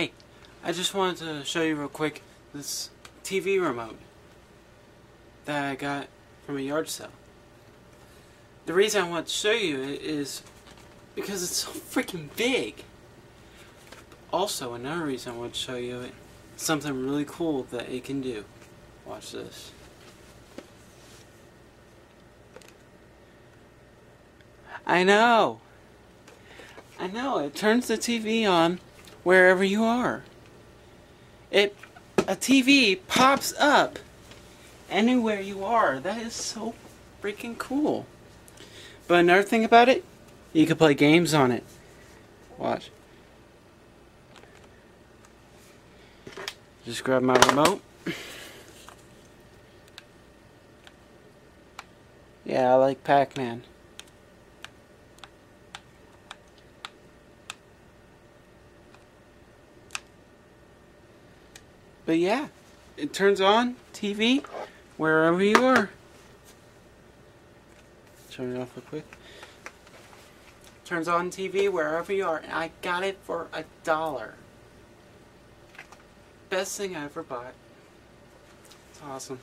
Hey, I just wanted to show you real quick this TV remote that I got from a yard sale. The reason I want to show you it is because it's so freaking big. Also, another reason I want to show you it, something really cool that it can do. Watch this. I know. I know. It turns the TV on wherever you are. It a TV pops up anywhere you are. That is so freaking cool. But another thing about it, you can play games on it. Watch. Just grab my remote. Yeah, I like Pac-Man. But yeah, it turns on TV wherever you are. Turn it off real quick. Turns on TV wherever you are. And I got it for a dollar. Best thing I ever bought. It's awesome.